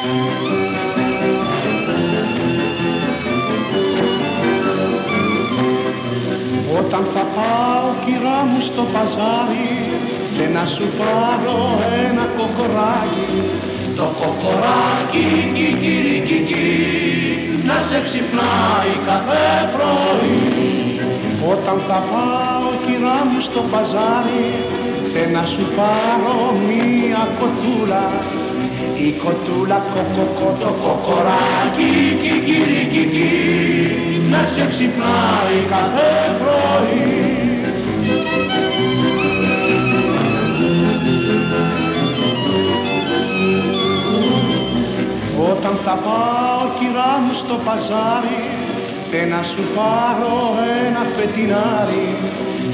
Όταν θα πάω κυρά μου στο παζάρι και να σου πάρω ένα κοκοράκι. Το κοκοράκι κικύρι κικί να σε ξυπνάει κάθε πρωί. Όταν θα πάω κυρά μου στο παζάρι και να σου πάρω μία κοτούλα. Η κοτούλα κοκοκό το κοκοράκι κικύρι κικί να σε ξυπνάει κάθε πρωί. Όταν θα πάω κυρά μου στο παζάρι και να σου πάρω ένα φετινάρι.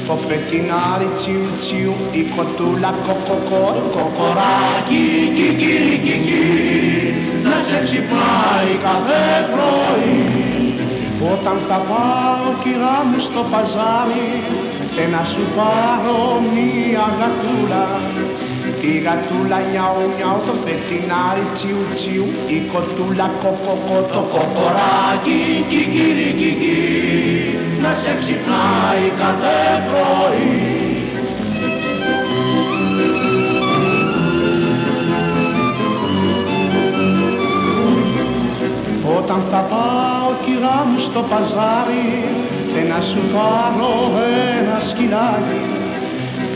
Το φετινάρι τσιου τσιου η κοτούλα κοκοκό κοκοράκι. Κικύρι κικί να σε ξυπνάει κάθε πρωί. Όταν θα πάω κυρά μου στο παζάρι και να σου πάρω μία γατούλα. Η γατούλα νιάου νιάου το φετινάρι τσιου τσιου η κοτούλα κοκοκό το κοκοράκι. Κικύρι κικί να σε ξυπνάει κάθε πρωί. Όταν θα πάω κυρά μου στο παζάρι και να σου πάρω ένα σκυλάκι.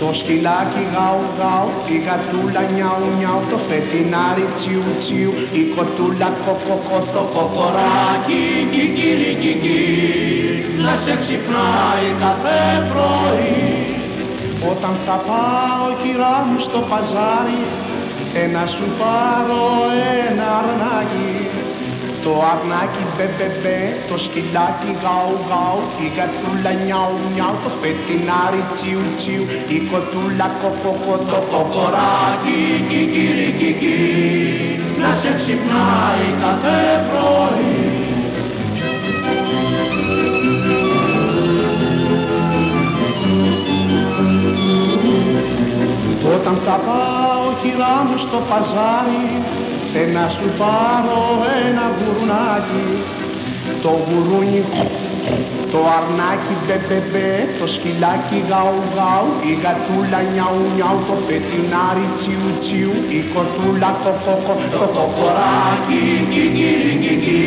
Το σκυλάκι γαου γαου, η γατούλα νιάου νιάου, το φετινάρι τσιου τσιου, η κοτούλα κοκοκό, το κοκοράκι κικύρι κικί, να σε ξυπνάει κάθε πρωί. Όταν θα πάω κυρά μου στο παζάρι, και να σου πάρω ένα αρνάκι, το αρνάκι μπε μπε μπε, το σκυλάκι γαου γαου, η γατούλα νιάου νιάου, το πετινάρι τσιου τσιου, η κοτούλα κοκοκο, το κοκοράκι κικύρι κικί, να σε ξυπνάει κάθε πρωί. Θα πάω κυρά μου στο παζάρι και να σου πάρω ένα γουρνάκι το γουρούνι το αρνάκι μπε μπε μπε το σκυλάκι γαου γαου η γατούλα νιάου νιάου το πετινάρι τσιου τσιου η κοτούλα το κοκο το κοκοράκι. Κικύρι κικί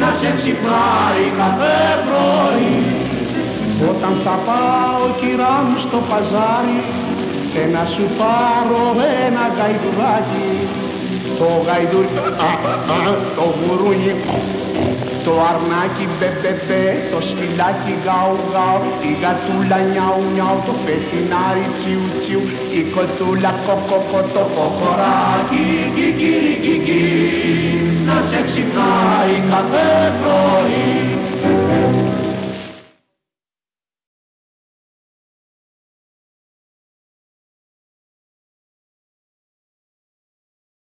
να σε ξυπνάει κάθε πρωί. Όταν θα πάω κυρά μου στο παζάρι και να σου πάρω ένα γαϊδουράκι. Το γαϊδούρι, το γουρούνι, το αρνάκι μπε μπε μπε, το σκυλάκι γαου γαου, η γατούλα νιάου νιάου, το πετινάρι τσιου τσιου, η κοτούλα κοκοκο, το κοκοράκι κικύρι κικί, να σε ξυπνάει κάθε